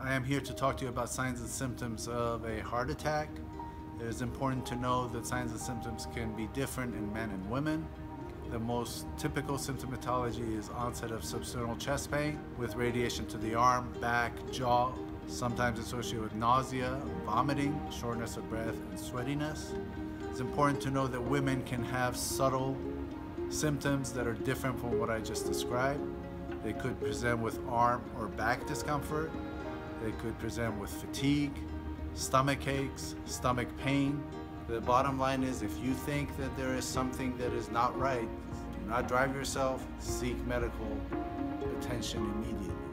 I am here to talk to you about signs and symptoms of a heart attack. It is important to know that signs and symptoms can be different in men and women. The most typical symptomatology is onset of substernal chest pain with radiation to the arm, back, jaw, sometimes associated with nausea, vomiting, shortness of breath, and sweatiness. It's important to know that women can have subtle symptoms that are different from what I just described. They could present with arm or back discomfort, they could present with fatigue, stomach aches, stomach pain. The bottom line is if you think that there is something that is not right, do not drive yourself, seek medical attention immediately.